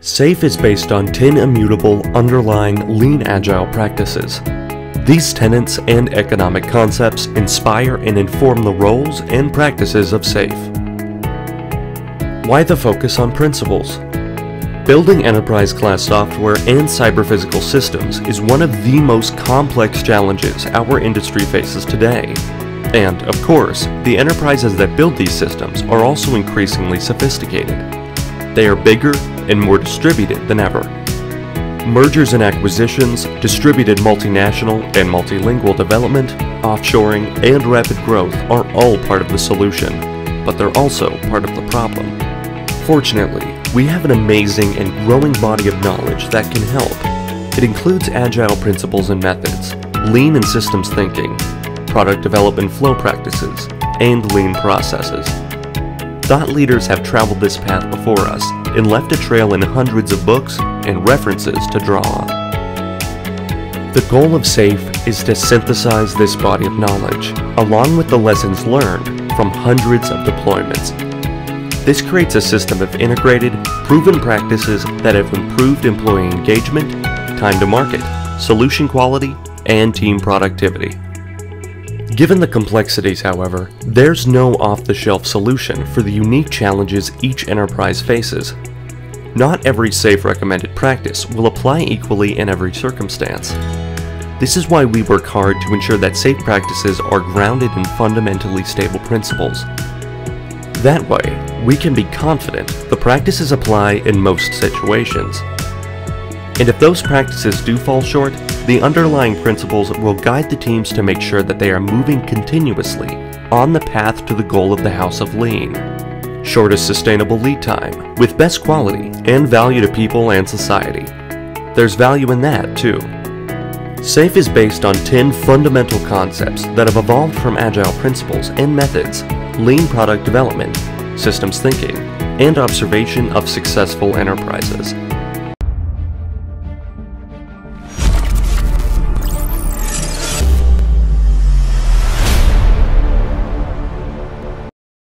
SAFe is based on 10 immutable underlying lean agile practices. These tenets and economic concepts inspire and inform the roles and practices of SAFe. Why the focus on principles? Building enterprise class software and cyber-physical systems is one of the most complex challenges our industry faces today. And, of course, the enterprises that build these systems are also increasingly sophisticated. They are bigger and more distributed than ever. Mergers and acquisitions, distributed multinational and multilingual development, offshoring, and rapid growth are all part of the solution, but they're also part of the problem. Fortunately, we have an amazing and growing body of knowledge that can help. It includes agile principles and methods, lean and systems thinking, product development flow practices, and lean processes. Thought leaders have traveled this path before us and left a trail in hundreds of books and references to draw on. The goal of SAFe is to synthesize this body of knowledge, along with the lessons learned from hundreds of deployments this creates a system of integrated, proven practices that have improved employee engagement, time to market, solution quality, and team productivity. Given the complexities, however, there's no off-the-shelf solution for the unique challenges each enterprise faces. Not every SAFe recommended practice will apply equally in every circumstance. This is why we work hard to ensure that SAFe practices are grounded in fundamentally stable principles. That way, we can be confident the practices apply in most situations. And if those practices do fall short, the underlying principles will guide the teams to make sure that they are moving continuously on the path to the goal of the House of Lean. Shortest sustainable lead time, with best quality and value to people and society. There's value in that, too. SAFe is based on 10 fundamental concepts that have evolved from agile principles and methods, lean product development, systems thinking, and observation of successful enterprises.